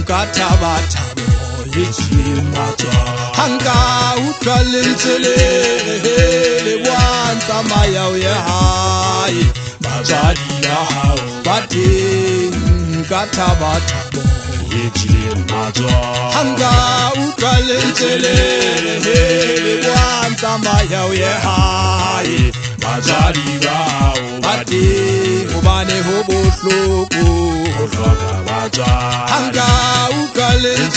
nkatabata lesimatswa ga nka utlwa lentsele lebwa ntsamayao ye gae batsadi ya gao ba teng nkatabata hanga utlwalentsele lebwantsamayao ye gae batsadi bao ba teng gobane go botlokoa batsadi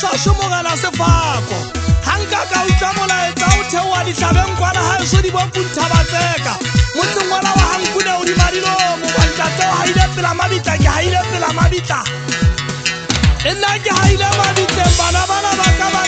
šwašomogana e sefako ga nka ka utlwa molaetsa o theo wa ditlhabeng kwana ga eso di bokunthaba tseka motseng wala wa gankune o dimadilomo kwantla tseo gaile pela mabitla ke gaile pela mabitla e nna ke gaile mabitleng bana bana ba ka ba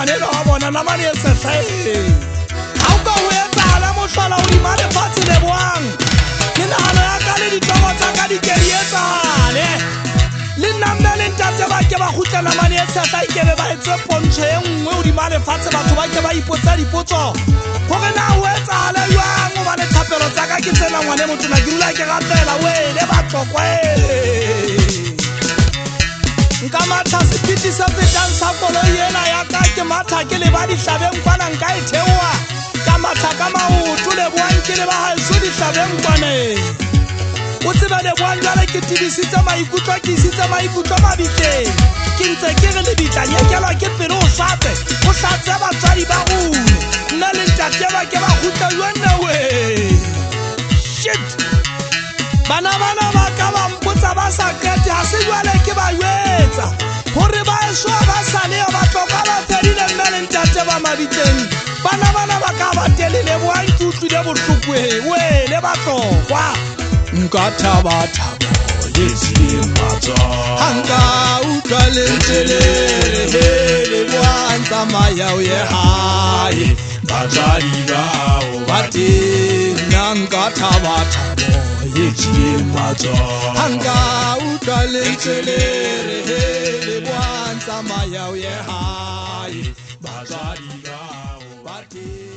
ngwanelo wa bona la mane e setlhaeng ga o ka go etsala motlhola o dima lefatshe le boang ke nagano ya ka le ditlogo tsa ka dikerietsale le nnambe le ntate ba ke ba gutlela mane e setlha e kebe ba etswe pontsho e nngwe o dima lefatshe batho ba ke ba ipotsa dipotso gore na o etsale jang o ba letlhapelo tsa ka ke tsena ngwane motona ke dula ke gapela o ele batlokwele nka matha sepiti se fetang sa koloi ena ya ka ke matha ke leba ditlabeng kwana nka e theowa ka matha ka maoto leboang ke leba gaeso ditlabeng kwaneng o tsebe leboang jale ke tibisitse maikutlo ke isitse maikutlo mabiteng ke ntse ke re lebitla ke pele o tlhape o tlatse batswadi ba rune nna le ntateba ke ba gutle yonnewe shit bana bana ba ka bampotsa ba sa kete ga se jale ke ba thabitseng bana bana ba ka ba telele boa ntutlwile botlhokwe we le batlokwa nka thabathaba lesimatsa anka utlwalentelele boa ntsamayao ye hae batsadi bao ba teng a nka thabathaba lesimatsa anka utlwalentelele boa ntsamayao ye hae Barbaria, o barbeiro.